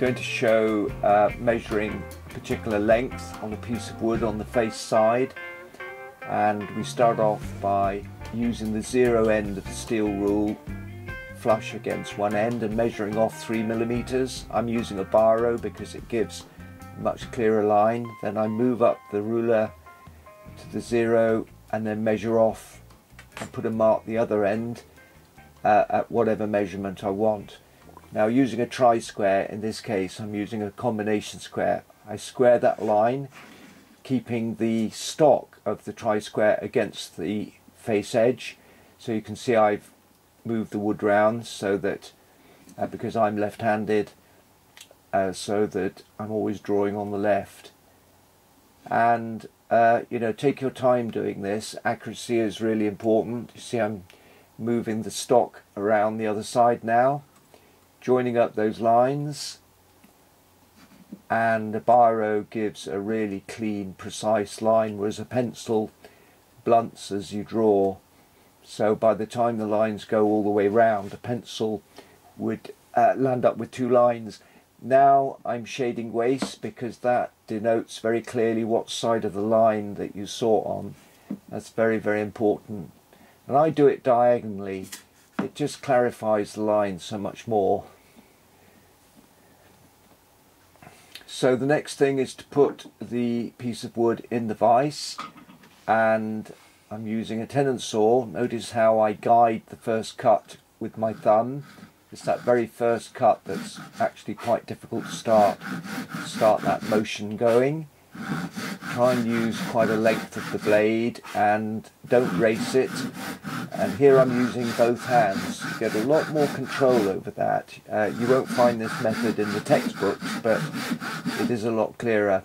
going to show uh, measuring particular lengths on a piece of wood on the face side and we start off by using the zero end of the steel rule flush against one end and measuring off three millimeters. I'm using a biro because it gives much clearer line. Then I move up the ruler to the zero and then measure off and put a mark the other end uh, at whatever measurement I want. Now using a try-square, in this case I'm using a combination square. I square that line keeping the stock of the try-square against the face edge. So you can see I've moved the wood round so that uh, because I'm left-handed uh, so that I'm always drawing on the left. And uh, you know take your time doing this. Accuracy is really important. You see I'm moving the stock around the other side now joining up those lines. And the biro gives a really clean precise line whereas a pencil blunts as you draw. So by the time the lines go all the way round a pencil would uh, land up with two lines. Now I'm shading waste because that denotes very clearly what side of the line that you saw on. That's very very important. And I do it diagonally it just clarifies the line so much more So the next thing is to put the piece of wood in the vise and I'm using a tenon saw. Notice how I guide the first cut with my thumb. It's that very first cut that's actually quite difficult to start, start that motion going try and use quite a length of the blade and don't race it and here I'm using both hands to get a lot more control over that uh, you won't find this method in the textbooks but it is a lot clearer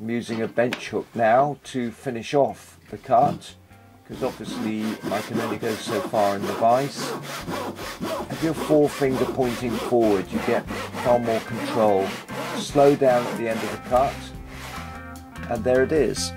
I'm using a bench hook now to finish off the cut because obviously I can only go so far in the vise. Have your forefinger pointing forward you get far more control. Slow down at the end of the cut and there it is.